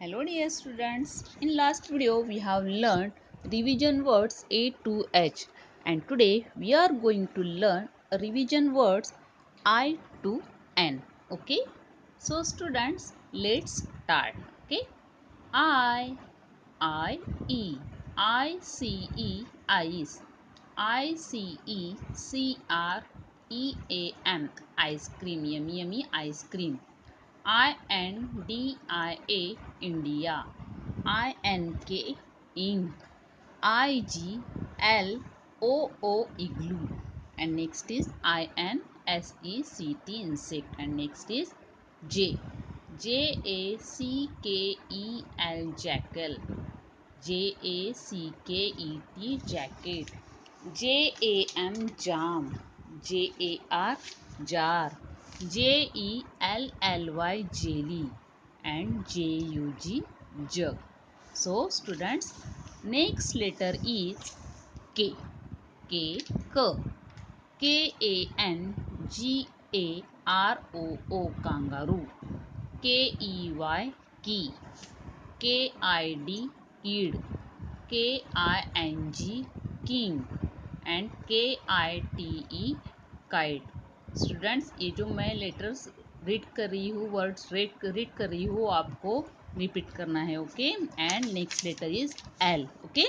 Hello dear students, in last video we have learned revision words A to H. And today we are going to learn revision words I to N. Okay, so students let's start. Okay, I, I, E, I, C, E, ice, I, C, E, C, R, E, A, M, ice cream, yummy, yummy ice cream. I N D I A India I N K ink I G L O O igloo and next is I N S E C T insect and next is J J A C K E L jackal J A C K E T jacket J A M jam J A R jar J E L L Y jelly and J U G jug so students next letter is K K क K A N G A R O O kangaroo K E Y key K I D ईड K I N G king and K I T E kite students ये जो मैं letters read कर रही हूँ words read read कर रही हूँ, आपको रिपीट करना है okay and next letter is L okay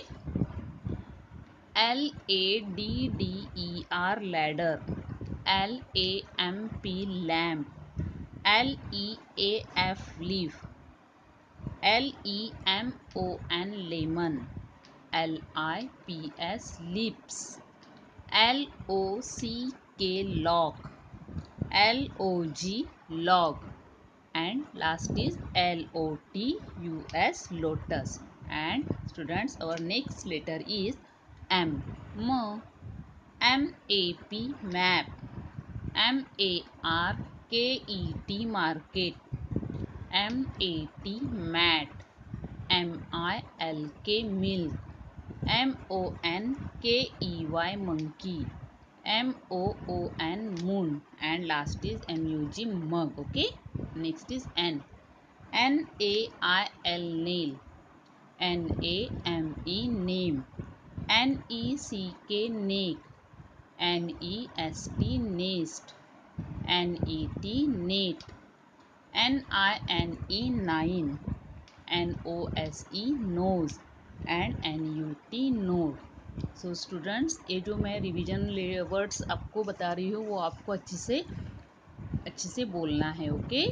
L A D D E R ladder L A M P lamp L E A F leaf L E M O N lemon L I P S lips L O C K lock L-O-G, log. And last is L-O-T-U-S, lotus. And students, our next letter is M. M. M-A-P, map. M-A-R-K-E-T, market. M-A-T, mat. M-I-L-K, milk. M-O-N-K-E-Y, monkey. M O O N moon. And last is M U G mug. Okay? Next is N. N A I L nail. N A M E name. N E C K neck. N E S T nest. N E T N I N E nine. N O S E nose. And N U T note so students ये जो मैं revision words आपको बता रही हूँ, वो आपको अच्छे से अच्छे से बोलना है ओके